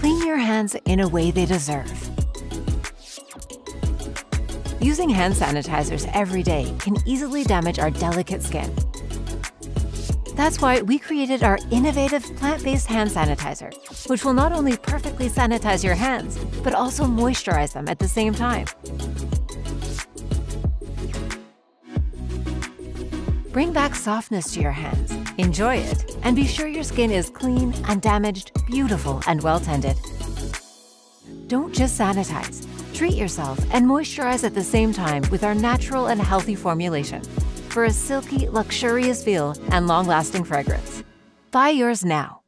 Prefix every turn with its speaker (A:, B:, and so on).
A: Clean your hands in a way they deserve. Using hand sanitizers every day can easily damage our delicate skin. That's why we created our innovative plant based hand sanitizer, which will not only perfectly sanitize your hands, but also moisturize them at the same time. Bring back softness to your hands, enjoy it, and be sure your skin is clean, undamaged, beautiful, and well tended. Don't just sanitize. Treat yourself and moisturize at the same time with our natural and healthy formulation for a silky, luxurious feel and long lasting fragrance. Buy yours now.